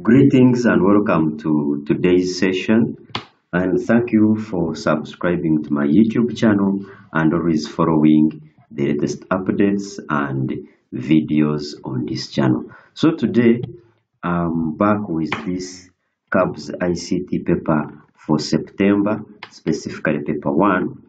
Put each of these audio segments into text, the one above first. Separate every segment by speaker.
Speaker 1: Greetings and welcome to today's session. And thank you for subscribing to my YouTube channel and always following the latest updates and videos on this channel. So today I'm back with this KABS ICT paper for September, specifically paper 1.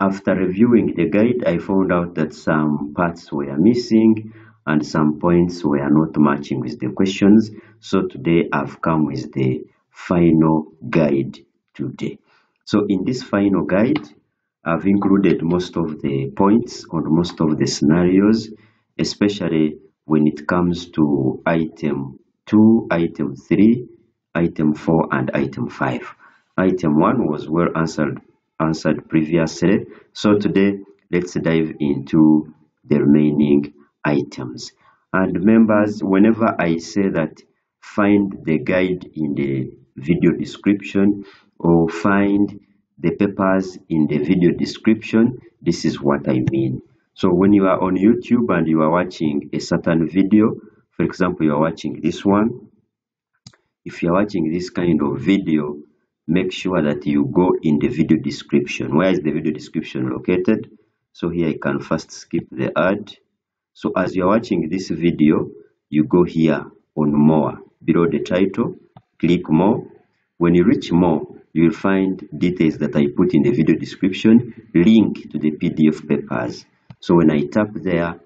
Speaker 1: After reviewing the guide, I found out that some parts were missing and some points were not matching with the questions. So today I've come with the final guide today. So in this final guide, I've included most of the points on most of the scenarios, especially when it comes to item 2, item 3, item 4, and item 5. Item 1 was well answered answered previously. So today, let's dive into the remaining items. And members, whenever I say that find the guide in the video description or find the papers in the video description, this is what I mean. So when you are on YouTube and you are watching a certain video, for example, you are watching this one, if you are watching this kind of video, make sure that you go in the video description. Where is the video description located? So here I can first skip the ad. So as you're watching this video, you go here on more below the title, click more. When you reach more, you will find details that I put in the video description, link to the PDF papers. So when I tap there,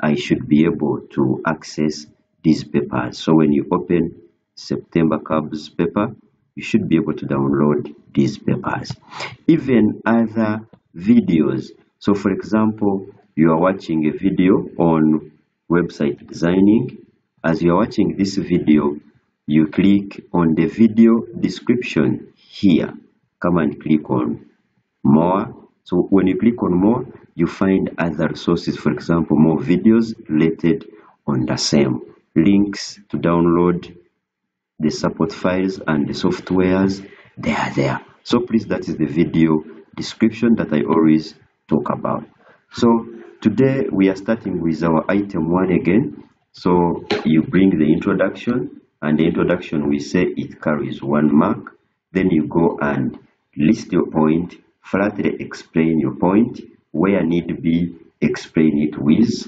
Speaker 1: I should be able to access these papers. So when you open September KABS paper, you should be able to download these papers. Even other videos. So for example, you are watching a video on website designing. As you are watching this video, you click on the video description here. Come and click on more. So when you click on more, you find other sources, for example, more videos related on the same links to download the support files and the softwares they are there so please that is the video description that i always talk about so today we are starting with our item one again. So you bring the introduction and the introduction we say it carries one mark. Then you go and list your point flatly explain your point. Where need be explain it with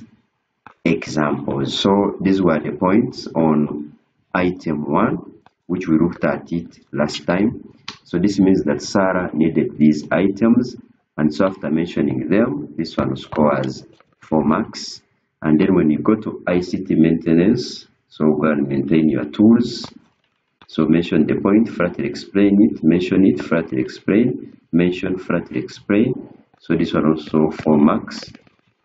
Speaker 1: examples. So these were the points on item 1 which we looked at it last time. So this means that Sarah needed these items and so after mentioning them this one scores 4 marks. And then when you go to ICT maintenance so go and maintain your tools. So mention the point flatly explain it mention it flatly explain mention flatly explain. So this one also 4 marks.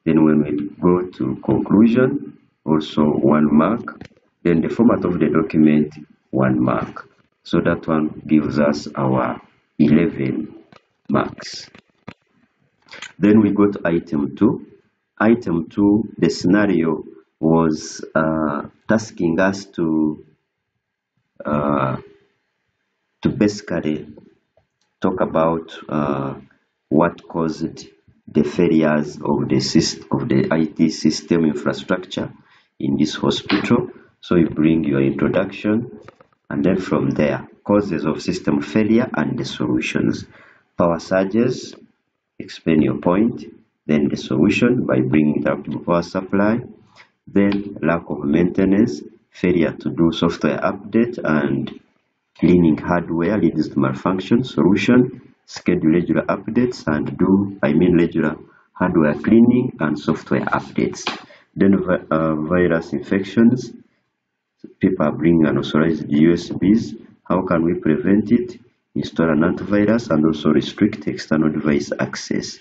Speaker 1: Then when we go to conclusion also 1 mark. Then the format of the document one mark. So that one gives us our 11 marks then we go to item 2 item 2 the scenario was uh, tasking us to uh, to basically talk about uh, what caused the failures of the of the IT system infrastructure in this hospital so you bring your introduction and then from there, causes of system failure and the solutions. Power surges, explain your point, then the solution by bringing interruptible power supply, then lack of maintenance, failure to do software update and cleaning hardware leads to malfunction, solution, schedule regular updates and do, I mean regular hardware cleaning and software updates. Then uh, virus infections, people are bringing unauthorized USBs. How can we prevent it? Install an antivirus and also restrict external device access.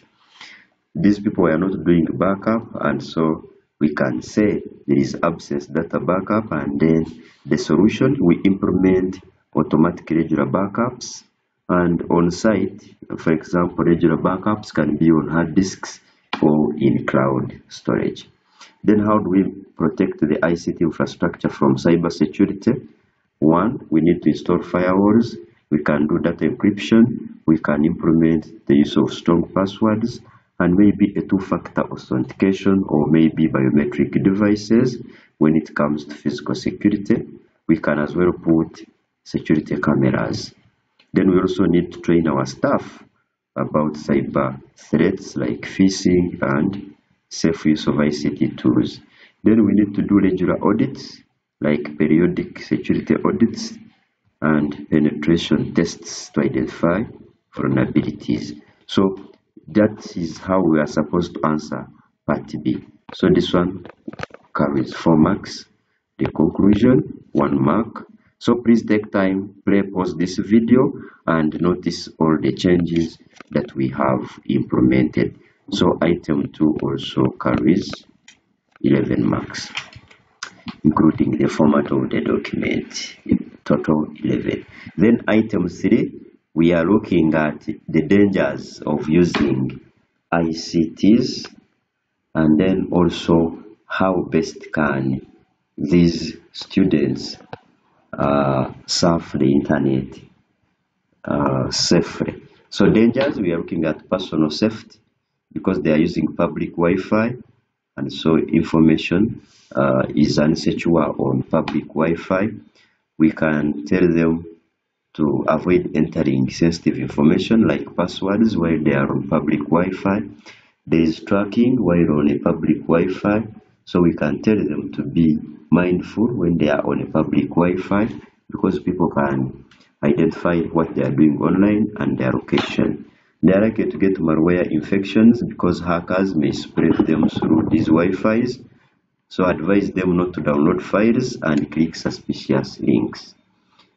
Speaker 1: These people are not doing backup and so we can say there is absence data backup and then the solution we implement automatic regular backups and on site for example regular backups can be on hard disks or in cloud storage then how do we protect the ICT infrastructure from cyber security? One, we need to install firewalls. We can do data encryption. We can implement the use of strong passwords and maybe a two-factor authentication or maybe biometric devices when it comes to physical security. we can as well put security cameras. Then we also need to train our staff about cyber threats like phishing and safe use of ICT tools. Then we need to do regular audits like periodic security audits and penetration tests to identify vulnerabilities. So that is how we are supposed to answer part B. So this one carries 4 marks. The conclusion, 1 mark. So please take time, play, pause this video and notice all the changes that we have implemented. So item 2 also carries 11 marks, including the format of the document, total 11. Then item 3, we are looking at the dangers of using ICTs and then also how best can these students uh, surf the internet uh, safely. So dangers, we are looking at personal safety because they are using public Wi-Fi and so information uh, is unsecure on public Wi-Fi. We can tell them to avoid entering sensitive information like passwords while they are on public Wi-Fi. There is tracking while on a public Wi-Fi, so we can tell them to be mindful when they are on a public Wi-Fi because people can identify what they are doing online and their location. They are likely to get malware infections because hackers may spread them through these Wi-Fi's. So advise them not to download files and click suspicious links.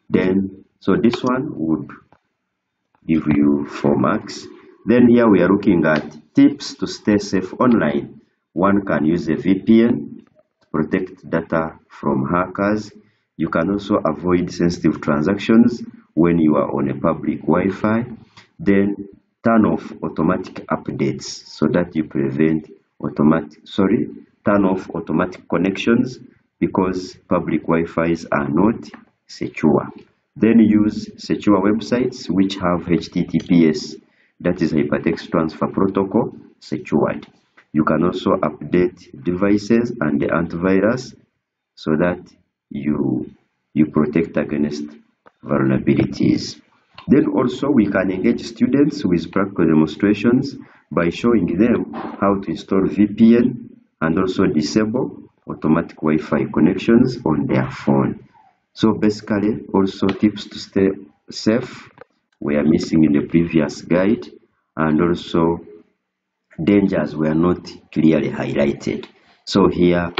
Speaker 1: Then, so this one would give you four marks. Then here we are looking at tips to stay safe online. One can use a VPN to protect data from hackers. You can also avoid sensitive transactions when you are on a public Wi-Fi. Then turn off automatic updates so that you prevent automatic, sorry, turn off automatic connections because public Wi-Fi's are not secure. Then use secure websites which have HTTPS, that is Hypertext Transfer Protocol, secured. You can also update devices and the antivirus so that you, you protect against vulnerabilities. Then also we can engage students with practical demonstrations by showing them how to install VPN and also disable automatic Wi-Fi connections on their phone. So basically also tips to stay safe were missing in the previous guide and also dangers were not clearly highlighted. So here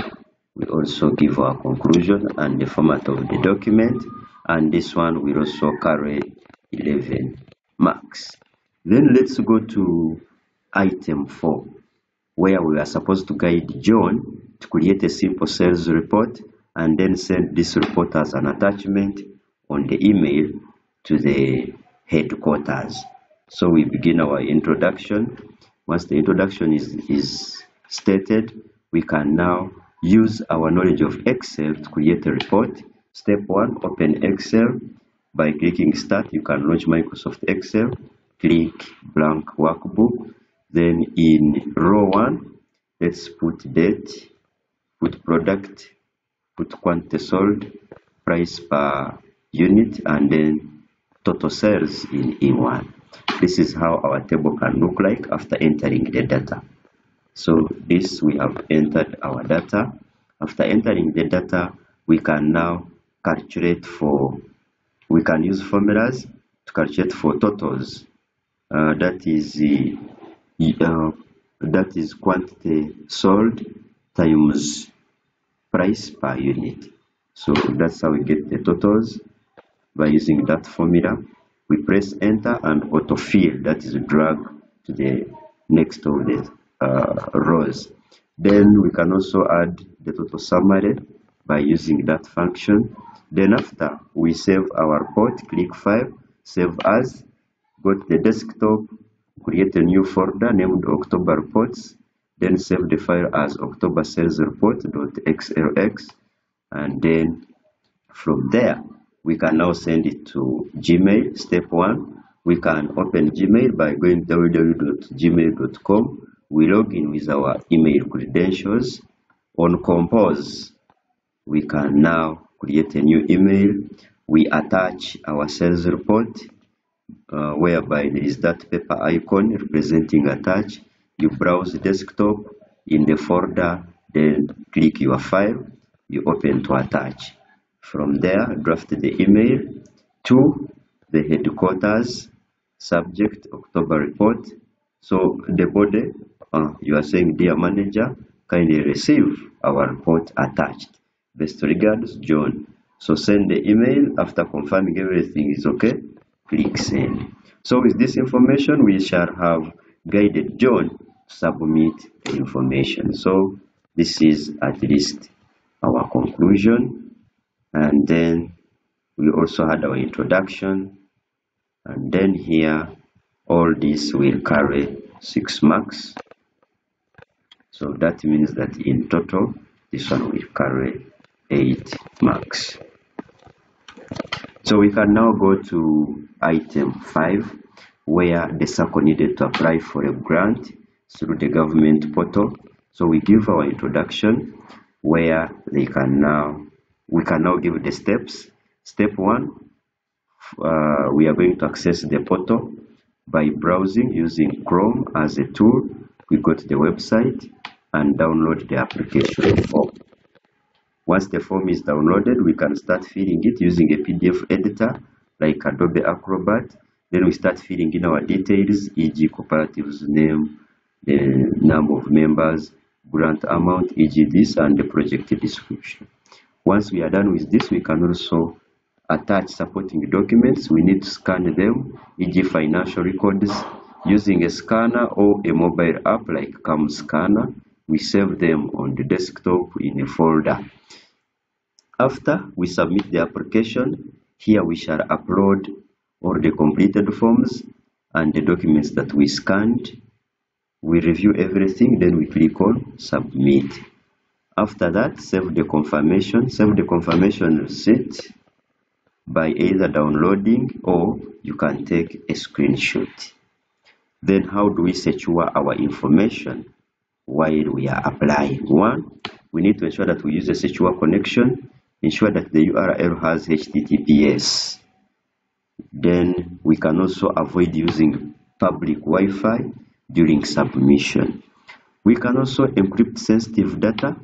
Speaker 1: we also give our conclusion and the format of the document and this one will also carry 11 marks. Then let's go to item 4 where we are supposed to guide John to create a simple sales report and then send this report as an attachment on the email to the headquarters. So we begin our introduction. Once the introduction is, is stated, we can now use our knowledge of Excel to create a report. Step one, open Excel. By clicking start, you can launch Microsoft Excel. Click blank workbook. Then in row one, let's put date, put product, put quantity sold, price per unit, and then total sales in E1. This is how our table can look like after entering the data. So this we have entered our data. After entering the data, we can now calculate for, we can use formulas to calculate for totals. Uh, that is the, that is quantity sold times price per unit. So that's how we get the totals by using that formula. We press enter and autofill, that is drag to the next of the uh, rows. Then we can also add the total summary by using that function. Then after we save our report, click File, Save As, go to the desktop, create a new folder named October Reports, then save the file as October Sales Report.xlx, and then from there we can now send it to Gmail. Step one, we can open Gmail by going to www.gmail.com. We log in with our email credentials. On Compose, we can now create a new email. We attach our sales report uh, whereby there is that paper icon representing attach. You browse desktop in the folder, then click your file, you open to attach. From there, draft the email to the headquarters, subject October report. So the body, uh, you are saying, dear manager, kindly receive our report attached. Best regards, John. So send the email after confirming everything is okay. Click send. So with this information, we shall have guided John submit information. So this is at least our conclusion. And then we also had our introduction. And then here, all this will carry six marks. So that means that in total, this one will carry 8 marks. So we can now go to item 5 where the SACCO needed to apply for a grant through the government portal. So we give our introduction where they can now we can now give the steps. Step 1 uh, we are going to access the portal by browsing using Chrome as a tool. We go to the website and download the application form. Once the form is downloaded, we can start filling it using a PDF editor like Adobe Acrobat. Then we start filling in our details, e.g. cooperative's name, the number of members, grant amount, e.g. this, and the project description. Once we are done with this, we can also attach supporting documents. We need to scan them, e.g. financial records, using a scanner or a mobile app like CamScanner we save them on the desktop in a folder. After we submit the application, here we shall upload all the completed forms and the documents that we scanned. We review everything, then we click on submit. After that, save the confirmation, save the confirmation receipt by either downloading or you can take a screenshot. Then how do we secure our information? While we are applying. One, we need to ensure that we use a secure connection, ensure that the URL has HTTPS. Then we can also avoid using public Wi-Fi during submission. We can also encrypt sensitive data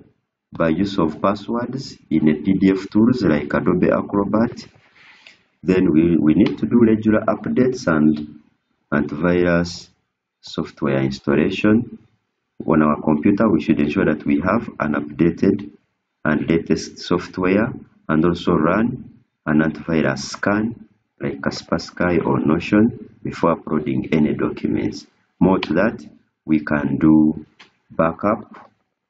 Speaker 1: by use of passwords in a PDF tools like Adobe Acrobat. Then we, we need to do regular updates and antivirus software installation on our computer we should ensure that we have an updated and latest software and also run an antivirus scan like Kaspersky or Norton before uploading any documents. More to that, we can do backup.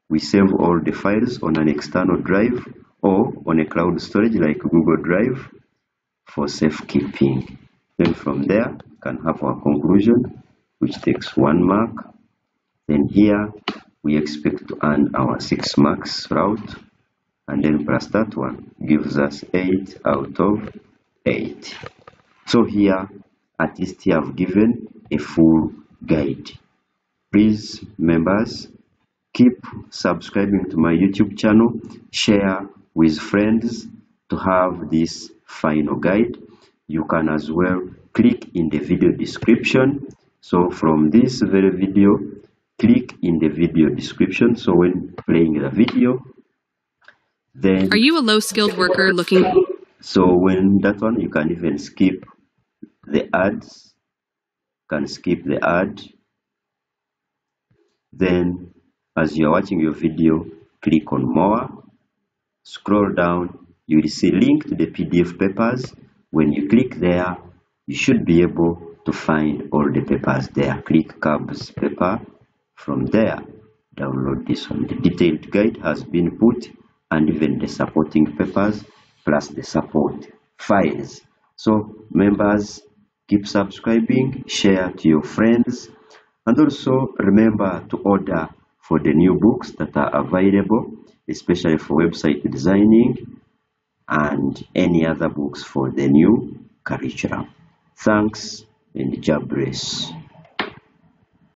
Speaker 1: We save all the files on an external drive or on a cloud storage like Google Drive for safekeeping. Then from there, we can have our conclusion, which takes one mark then here we expect to earn our 6 max route and then plus that one gives us 8 out of 8. So here at least here I've given a full guide. Please members keep subscribing to my YouTube channel, share with friends to have this final guide. You can as well click in the video description. So from this very video, click in the video description so when playing the video then
Speaker 2: Are you a low skilled worker looking
Speaker 1: so when that one you can even skip the ads can skip the ad. Then as you're watching your video click on more. Scroll down you will see link to the pdf papers. When you click there you should be able to find all the papers there. Click KABS paper from there, download this one. The detailed guide has been put and even the supporting papers plus the support files. So members, keep subscribing, share to your friends, and also remember to order for the new books that are available, especially for website designing and any other books for the new curriculum. Thanks and bless.